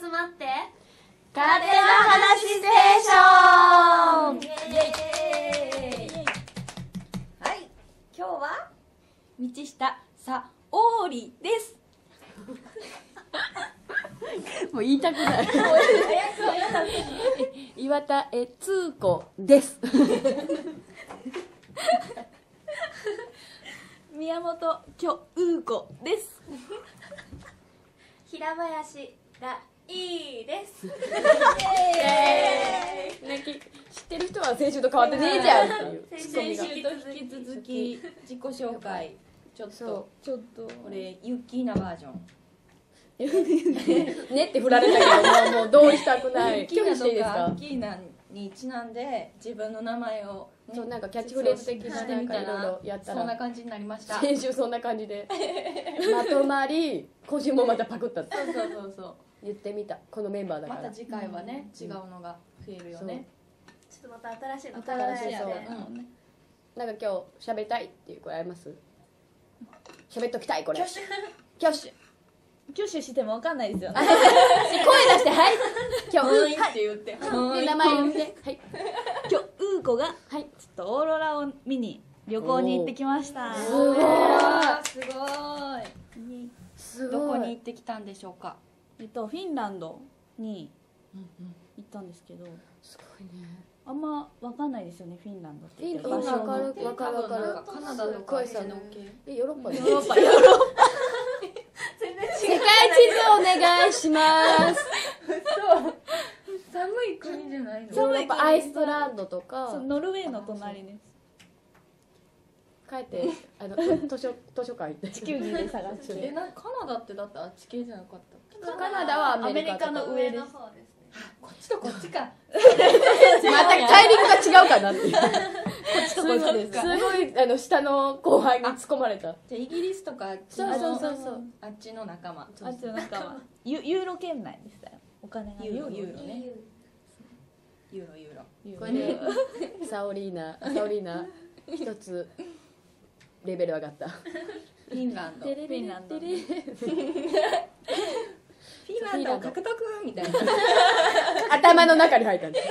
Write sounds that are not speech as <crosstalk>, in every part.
集まって。勝手な話ステーション。はい。今日は道下さおーりです。<laughs> もう言いたくない。<laughs> 岩田えつーこです。<laughs> 宮本きょうーこです。平林らいいです。<laughs> ねき知ってる人は先週と変わってねえじゃん。っていう先週と引き続き自己紹介。ちょっと。そちょっと。これユッキーなバージョン。<laughs> ねって振られたけどもうもう同意したくない。ユッキーか。キーナにちなんで自分の名前をねそうなんかキャッチフレーズ的なしてみたなんかいろいろやったら。そんな感じになりました。先週そんな感じで。<laughs> まとまり今週もまたパクった。ってそうそうそうそう言ってみた。このメンバーだから。また次回はね、違うのが増えるよね。ちょっとまた新しいの新しいそう。や考えて。つねなんか今日喋りたいっていう声あります？喋っときたいこれ。挙手。挙手。しても分かんないですよね。<laughs> 声出してはい。今は日いって言って、はで名前言って。はい。今日うーこがはい。ちょっとオーロラを見に旅行に行ってきました。すごい。すごい。すどこに行ってきたんでしょうかえっとフィンランドに行ったんですけどすごいね。あんま分かんないですよねフィンランドって。フィン場所わかるわかるわかる。カナダとか声さあっちの系。えヨーロッパで？ヨーロッパ。ヨーロッ全然違う。世界地図お願いします。寒い国じゃないの？ヨーロッパアイスランドとパそうかノルウェーの隣です。帰ってあの図書図書館行って。地球儀で探しえてなカナダってだってあっち系じゃなかった？カナダはアメリカとかアメリカの上です <laughs> こっちとこっちか。また大陸が違うかなっていう。こっちとこっちですすごいあの下の後輩に突っ込まれた。じゃあイギリスとかそうのそうそうそう。あっちの仲間。あっちのなんかユユーロ圏内でしたよお金が。ユーロ。ユーユーロねユーロ。ユーロ。ロこれでサオリーナサオリーナ一つレベル上がった。フィンランド。フフィンランドテレィンランド。獲得みたいな。<laughs> 頭の中に入ったんです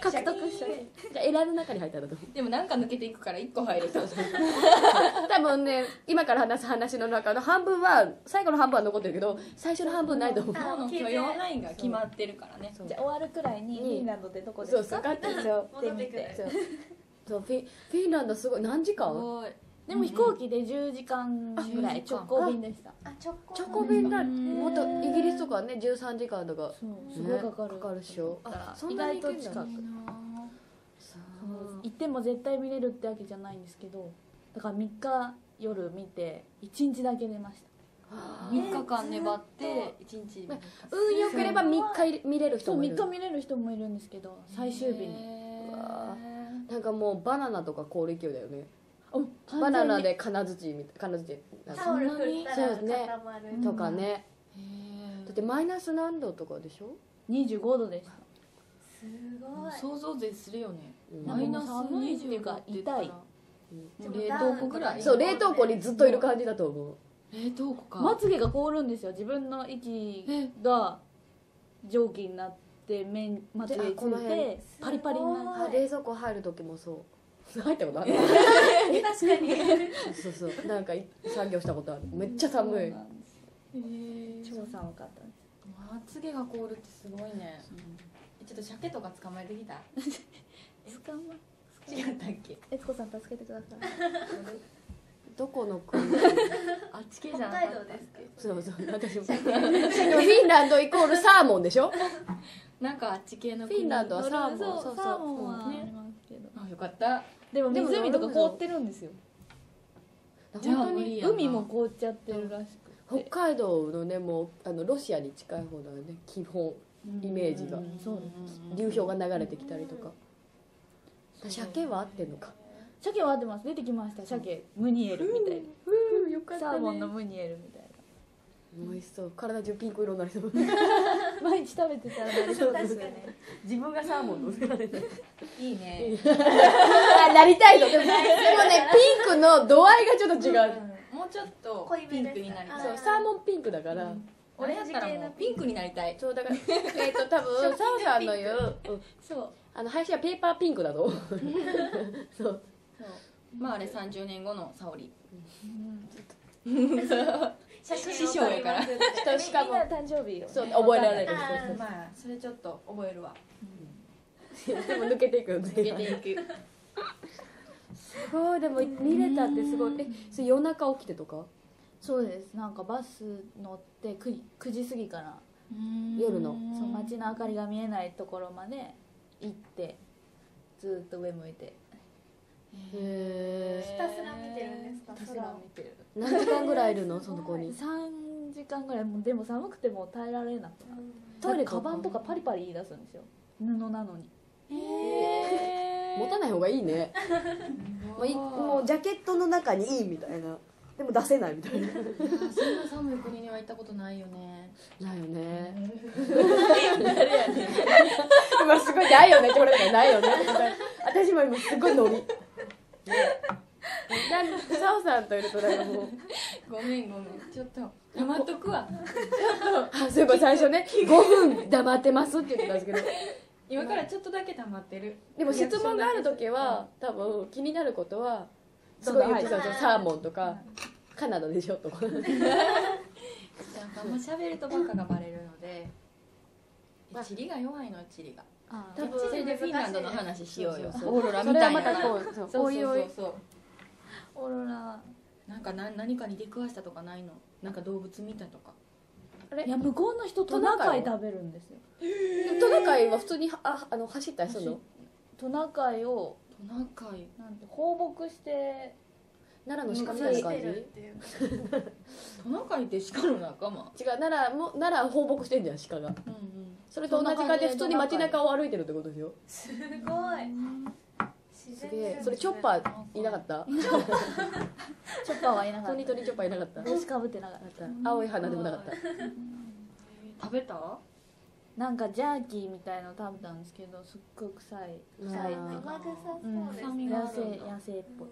<laughs> 獲得した。じゃあエラの中に入ったんだと思う？でもなんか抜けていくから1個入ると <laughs> 多分ね今から話す話の中の半分は最後の半分は残ってるけど最初の半分ないと思う。今日の。許容範囲が決まってるからね。じゃあ終わるくらいにうん。フィンランドってどこでそうすかそうかってそう戻ってくる。そう。そうフィンランドすごい何時間？ごいでも飛行機で10時間ぐらいあ直行便でした。あ直行直行便だ。もっとイギリスとかはね13時間とかすごいかかる。かかるでしょ。あそん意外と近く。行っても絶対見れるってわけじゃないんですけどだから3日夜見て1日だけ出ました。3日間粘って1日運良ければ3日見れる人そうもいる。3日見れる人もいるんですけど最終日に。なんかもうバナナとか凍る勢いだよね。おバナナで金槌みたい金槌なんかタオル振ったらそうね。固まる。とかね。へだってマイナス何度とかでしょ？25度でした。すごい。ー想像絶するよね。うん。マイナス寒いっていうか25って言ったら痛いもう冷凍庫ぐらい。そう冷凍庫にずっといる感じだと思う。冷凍庫か。まつげが凍るんですよ。自分の息が蒸気になって麺まつげにつであこの辺。いてパリパリになはいあ冷蔵庫入る時もそう入ったことある？確かに。そうそうそう。なんか作業したことある。めっちゃ寒い。へー超寒かったです。まつげが凍るってすごいね。ちょっと鮭とか捕まえてきた？つかま違ったっけ？悦子さん助けてください。どこの国？<laughs> あっち系じゃ北なかった。海道ですけそうそう私も。でもフィンランドイコールサーモンでしょ？なんかあっち系のフィンランドはサーモン。そうそうそう。サーモンはありますけど。あよかったでもでも湖とか凍ってるんですよ。じゃあ本当に海も凍っちゃってるらしく北海道のねもうあのロシアに近い方だよね基本イメージが。流氷が流れてきたりとか。鮭は合ってんのか。鮭は合ってます。出てきました。鮭。ムニエルみたいうん。よかなサーモンのムニエルみたい美味しそう。体中ピンク色になりそう。な <laughs> 毎日食べてたらなりそう。ですよね。自分がサーモンのせられていいね。<laughs> あなりたいの。でもでもねピンクの度合いがちょっと違う、もうちょっと濃いピンクになりあたい。そうサーモンピンクだから、俺やったらもうピンク。になりたい。そうだからえっと多分 <laughs> サオさんの言う、うん。そう。あの林はペーパーピンクだとそう。そう。まああれ30年後の沙織。写真師匠やからとしかも。みんな誕生日をそう覚えられる。まあそれちょっと覚えるわ。でも抜けていく抜けていく。すごいでも見れたってすごい。えそれ夜中起きてとか？そうです。なんかバス乗って 9, 9時過ぎから夜の。そう街の明かりが見えないところまで行ってずーっと上向いてへえひたすら見てるんですか？ひたすら見てる。何時間ぐらいいるの？<laughs> その子に。3時間ぐらい。もうでも寒くてもう耐えられなくなる。トイレカバンとかパリパリ言い出すんですよ。布なのに。持たない方がいいね。<laughs> もういもうジャケットの中にいいみたいな。でも出せないみたいな。そんな寒い国には行ったことないよね。ないよね。<laughs> 今すごいないよねって言われたからないよね私も今すごいノリ <laughs> なんサオさんといるとなんかもう。ごめんごめん。ちょっと黙っとくわ。あそういえば最初ね5分黙ってますって言ってたんですけど。今からちょっとだけ黙ってる。でも質問がある時は多分気になることはすごい言ってたんですよ。サーモンとかカナダでしょとか。<laughs> なんかあんま喋るとバカがバレるのでチリが弱いのチリがあそれでフィンランドの話しようよ。そうそう。オーロラみたいな。またこうそうそうそうおいおい。そうそうオーロラ。なんか何何かに出くわしたとかないの？なんか動物見たとか。いや向こうの人トナカイ食べるんですよ。トナカイは普通にああの走ったりするの？トナカイをトナカイ。なんて放牧して奈良の鹿みたいな感じ？<laughs> トナカイって鹿の仲間。奈良も奈良放牧してんじゃん鹿が。うんうんそれと同じ感じで普通に街中を歩いてるってことですよ。すごい。すげえ。それチョッパーいなかった？チョッパーはいなかった。トニトニチョッパーいなかった？帽子かぶってなかっ青い花でもなかった。食べた？たなんかジャーキーみたいの食べたんですけどすっごい臭い。臭いってい。う生か臭そううん。野生野生っぽい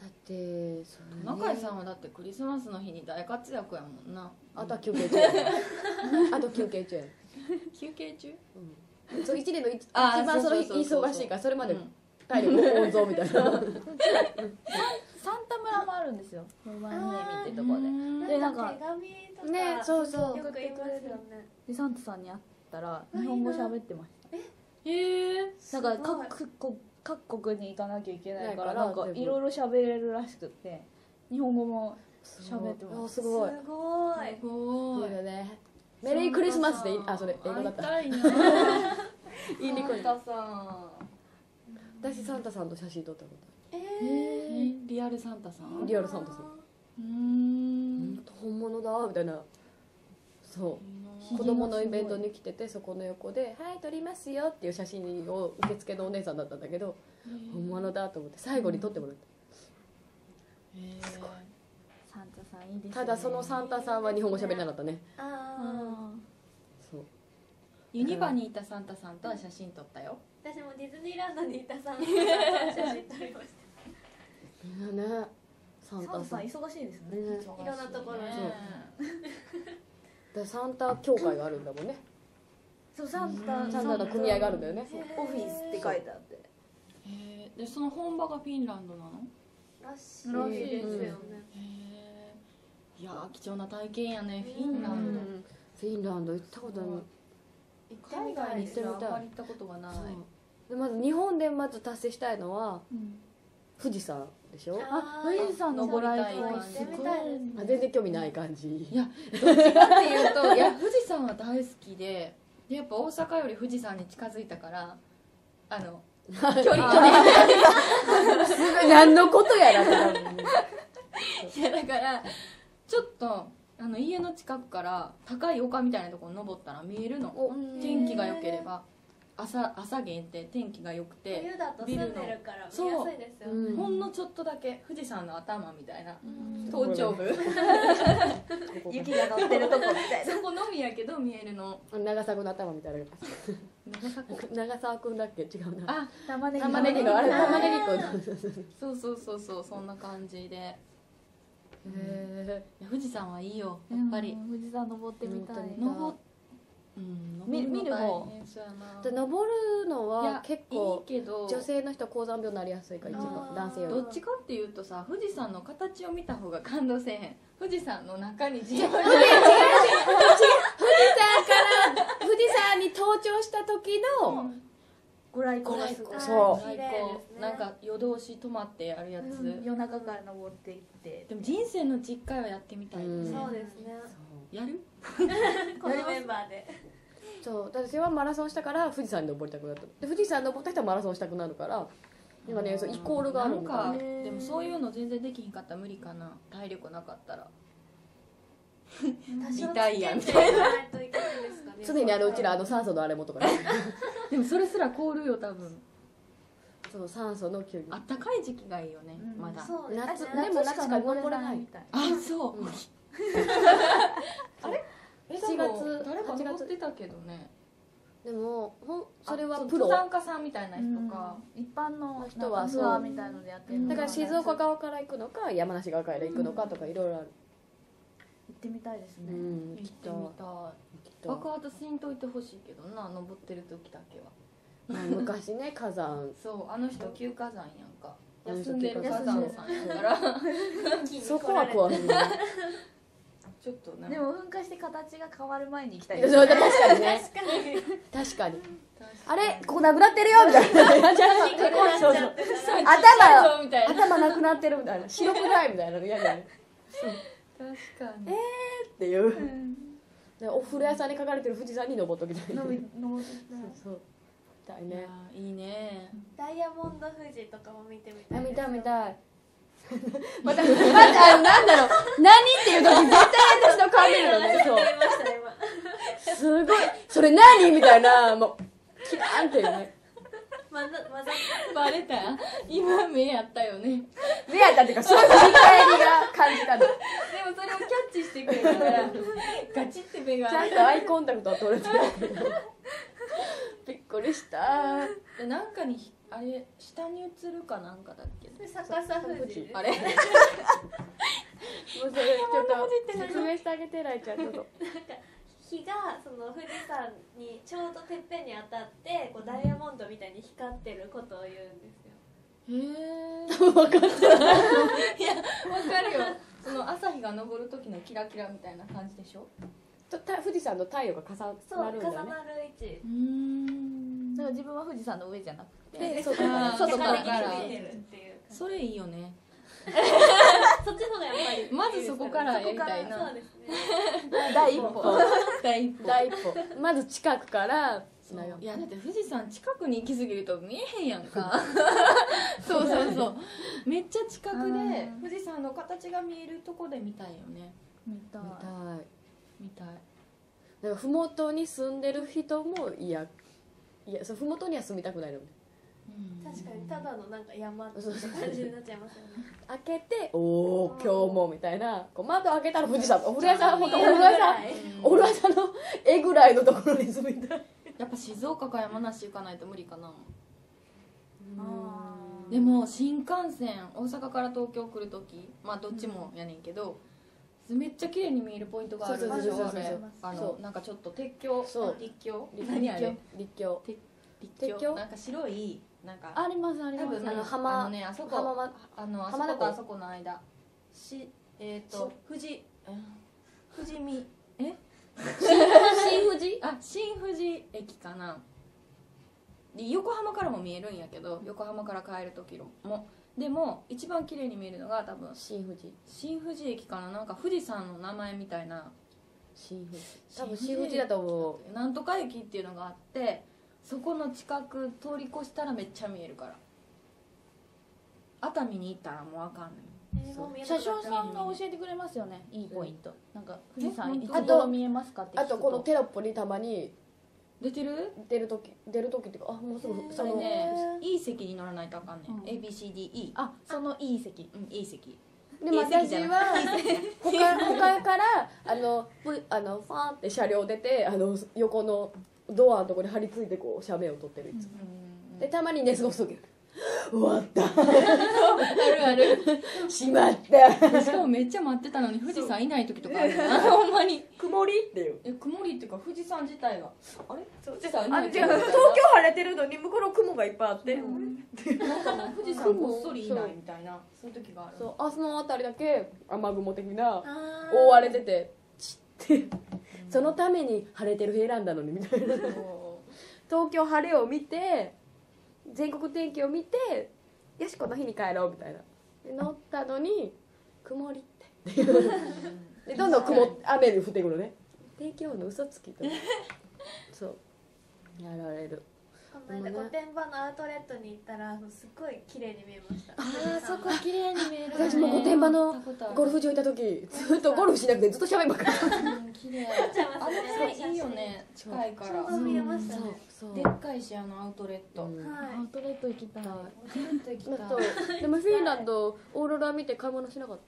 だってそれね。トナカイさんはだってクリスマスの日に大活躍やもんな。あとは休憩中やあと休憩中や。<laughs> 休憩中？うん。そう一年の一一番その日忙しいからそれまでうん。体力温存みたいな。<laughs> サンタ村もあるんですよ。ロマンヘミってとこで。でなんか手紙とかねそうそう。よくよね。でサンタさんに会ったら日本語喋ってました。へえだからすごい。各国各国に行かなきゃいけないからなんかいろいろ喋れるらしくて日本語も喋ってます。あすごい。すごい。すごいね。メリークリスマスでいい？あそれ英語だった。会いたいな。言 <laughs> いにくいサンタさ私サンタさんと写真撮ったこえんリアルサンタさん？とリアルサンタさん。うーん。本物だみたいなそう。子供のイベントに来ててそこの横で「はい撮りますよ」っていう写真を受付のお姉さんだったんだけど本物だと思って最後に撮ってもらっへサンタさんいいですね。たただそのサンタさんは日本語喋れなかったね。あああそう。ユニバにいたサンタさんとは写真撮ったよ。私もディズニーランドにいたさん写真撮りました。みんなねサンタさん。忙しいですね。ね。いろんなところにからサンタ協会があるんだもんね。そうサンタサンタ。の組合があるんだよね。オフィスって書いてあって。へえでその本場がフィンランドなの？らしい。ですよね。へえいやー貴重な体験やね。フィンラうンド。んフィンランド行ったことない。海外にすらあんまり行ったことがない。でまず日本でまず達成したいのはうん。富士山でしょ？あ富士山登られて登りたいすごい。あ全然興味ない感じ。いやどっちかっていうといや富士山は大好きででやっぱ大阪より富士山に近づいたからあの距離距離すごい。何のことやらいやだからちょっとあの家の近くから高い丘みたいなところ登ったら見えるの。天気が良ければ朝朝限定天気が良くて冬だと住んでるから見そうやすいですよね。う。ん。ほんのちょっとだけ富士山の頭みたいな頭頂部。雪が乗ってるとこみたいな。<laughs> そこのみやけど見えるの。長作の頭みたいな。長崎長澤君だっけ？違うな。あ玉ねぎ玉ねぎ。のあれ玉ねぎ君そうそうそうそう。そんな感じで。へいや富士山はいいよ。やっぱり。うん。富士山登ってみたい登うん。見登るの見る方。で登るのいはや結構いいけど。女性の人は高山病になりやすいから一番男性よりどっちかっていうとさ富士山の形を見た方が感動せえへん。富士山の中に自分で富士山に登頂した時のご来光がすごいそう。なんか夜通し泊まってやるやつ、うん。夜中から登っていって。でも人生の実回はやってみたい。ですね、そうですね。やる？<laughs> このメンバーでそう。私はマラソンしたから富士山に登りたくなった。で富士山登った人はマラソンしたくなるから今ねそうイコールがあるなんかでもそういうの全然できひんかったら無理かな。体力なかったら。多少痛いやん。つけていかな常にあのうちらあの酸素のあれもとかね。<laughs> でもそれすら凍るよ多分。そう酸素の球技あったかい時期がいいよね、うん。まだ。夏ねでも夏しか登れない。みたい。あそう、うん。<laughs> え7月誰か8月登ってたけどね。でもほんそれはプロ。登山家さんみたいな人か、うん。一般の人はなんかツアーみたいのでやってるのだから静岡側から行くのか山梨側から行くのかとかいろいろある。行ってみたいですうね、ん行ってみたい。きっと。爆発しんといてほしいけどな登ってる時だけは。まあ昔ね <laughs> 火山。そうあの人休火山やんか。休んでる火山さんやから。そこは怖いねちょっとなでも噴火して形が変わる前に行きたい。いやですそう確かにね。確かに。確かに。ああれここなくなってるよみたいな。頭みたいな頭なくなってるみたいな。白くないみたいなの嫌だね。確かに。っていう。でお風呂屋さんに書かれてる富士山に登っときたい。登ってそう。みたいいね。やいいね。ダイヤモンド富士とかも見てみたいあ見たい見いたい <laughs> またまたあのなんだろう。何っていう時絶対私の顔見るのねそう見ましたね今すごい。それ何？みたいな。もうキラーンっていうね。まざまざバレた？今目やったよね。目やったっていうかそういう振り返りが感じたの。でもそれをキャッチしてくれたからガチって目がちゃんとアイコンタクトは取れてる <laughs> びっくりした。でなんかにひあれ下に映るかなんかだっけ？逆さ富士。あれ？<laughs> もうそれちょっと説明してあげてらいちゃんちょっと日がその富士山にちょうどてっぺんに当たってこうダイヤモンドみたいに光ってることを言うんですよ。へえ分かったいやわかるよ。その朝日が昇る時のキラキラみたいな感じでしょ？とた富士山の太陽が重そうなるんだよね。重なる位置。うん。だから自分は富士山の上じゃなくて。で外から。外から。客観的に見てるっていうそれいいよね。<laughs> そっちの方がやっぱり <laughs> まずそこからやりたいな。そうですね。第一歩。<laughs> 第一歩。第一歩。まず近くから。いやだって富士山近くに行き過ぎると見えへんやんか。そうそうそう。めっちゃ近くでうん。富士山の形が見えるとこで見たいよね。見たい。見たいだから麓に住んでる人も嫌。いやそう麓には住みたくないの。確かにただのなんか山ってそうそう感じになっちゃいますよね。開けて「おお今日も」みたいな。こう窓開けたら富士山。お風呂屋さん本当お風呂屋さん。うんお風呂屋さんの絵ぐらいのところに住みたい。やっぱ静岡か山梨行かないと無理かな。でも新幹線大阪から東京来る時まあどっちもやねんけど、めっちゃ綺麗に見えるポイントがある。でしょあれあのなんかちょっと鉄橋。そう。立橋。立何あれ？立教立鉄橋？橋？なんか白いなんかありますあります。多分あの浜あのねあそこ浜まあのあそことあそこの間。しえっ、と富士うん富士見。え？新富士？<laughs> あ新富士駅かな。で横浜からも見えるんやけど横浜から帰る時もでも一番綺麗に見えるのが多分新富士。新富士駅かな？なんか富士山の名前みたいな。新富士。多分新富士だと思う。なんとか駅っていうのがあってそこの近く通り越したらめっちゃ見えるから。熱海に行ったらもうあかんねん車掌さんが教えてくれますよね。いいポイント。なんか富士山いえつ頃見えますかってあとこのテロップにたまに出てる？出る時出る時っていうかあもうすぐそれねへ E 席に乗らないとあかんねん、うん。ABCDE あそのいい席。うん E いい席じゃな私は他他からあのぷあのファーンって車両出てあの横のドアのところに張り付いてこう写メを撮ってるいつも。うんでたまに寝過ごす時終わった。あるある。しまった。しかもめっちゃ待ってたのに富士山いない時とかあるな。<laughs> ほんまに。曇りっていう。え曇りっていうか富士山自体が。あれ？そう。富士山いない東京晴れてるのに向こうの雲がいっぱいあって、なん。<laughs> かもう富士山ごっそりいないみたいな。そういう時がある。そう。明日のあたりだけ雨雲的な覆われててチッて。そのために晴れてる日選んだのにみたいな。東京晴れを見て全国天気を見てよしこの日に帰ろうみたいな。で乗ったのに曇りって。っていうでどんどん雲雨に降ってくるね。天気予報の嘘つきとそう。やられる。この間御殿場のアウトレットに行ったらすっごい綺麗に見えました。あーそこ綺麗に見える私も御殿場のゴルフ場行った時ずっとゴルフしなくてずっと喋りばっかり。うん綺麗。あねれいいよね。近いから。ちょうど見えましたねでっかいしあのアウトレット、うん。はい。アウトレット行きたい。アウトレット行きたい。あとでもフィンランドオーロラ見て買い物しなかっ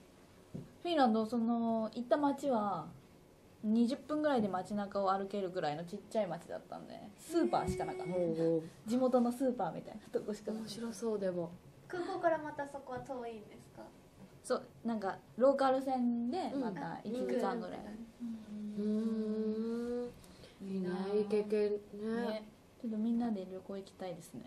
フィンランドその行った街は20分ぐらいで街中を歩けるぐらいのちっちゃい街だったんでスーパーしかなかった。お地元のスーパーみたいなとこしか面白そうでも。空港からまたそこは遠いんですか？そうなんかローカル線でまたうん1時間ぐらい、うん。いいねいい経験ね。ねちょっとみんなで旅行行きたいですね。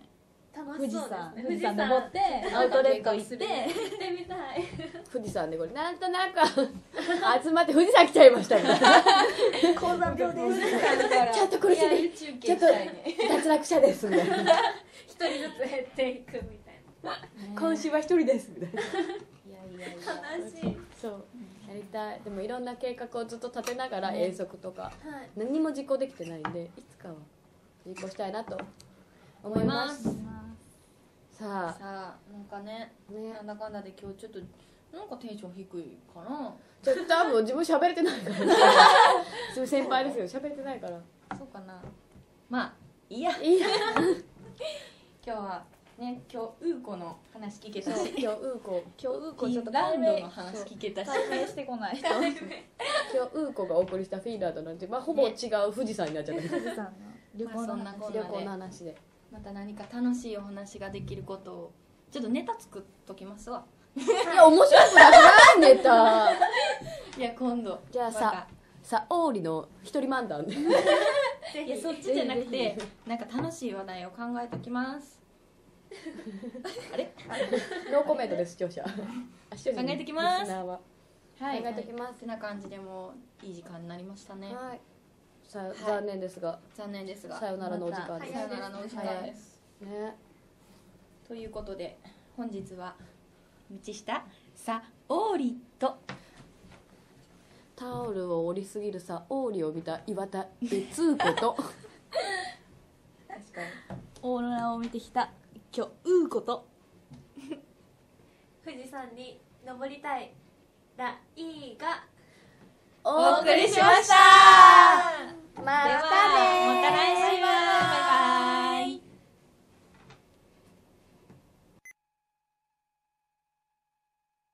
楽富士しそうですね。山富士山登ってアウトレット行って。行ってみたい。富士山でこれなんとなく集まって富士山来ちゃいましたみたいな高山病ですちょっとこれしてリアル中継したいね。脱落者ですみたいな。一人ずつ減っていくみたい今週は一人ですみたいな。いやいやいや。な悲しい。そう。やりたい。でもいろんな計画をずっと立てながらね。遠足とか。はい。何も実行できてないんでいつかは実行したいなと思います。ささあなんかねあね。なんだかんだで今日ちょっとなんかテンション低いかな。ちょっと多分自分喋れてないから。先輩ですよ。喋れてないから。そうかな。まあいいや。いいや。今日はね今日ウーコの話聞けたし。今日ウーコ今日ウーコちょっとンランドの話聞けたし。対面してこない人今日ウーコがお送りしたフィンランドなんて、まあ、ほぼ違う富士山になっちゃった、富士山の旅行のまあそんな話こんな旅行の話で。また何か楽しいお話ができることをちょっとネタ作っときますわ。いや面白くなくない？ネタ。<laughs> いや今度。じゃあささ王林の一人漫談で。<laughs> いやそっちじゃなくてなんか楽しい話題を考えときます。あれ？ノーコメントです視聴者。<laughs> 考えてきます。は。はい。考えときます。てな感じでもういい時間になりましたね。はいさ残念ですが。残念ですが。さよならのお時間です。さよならのお時間です。ね。ということで本日は道下さおーりと。タオルを折りすぎるさ王林を見た岩田別子と。オーロラを見てきた今日ウーコと。富士山に登りたい。らいいがお送りしました。また。ねまた来週。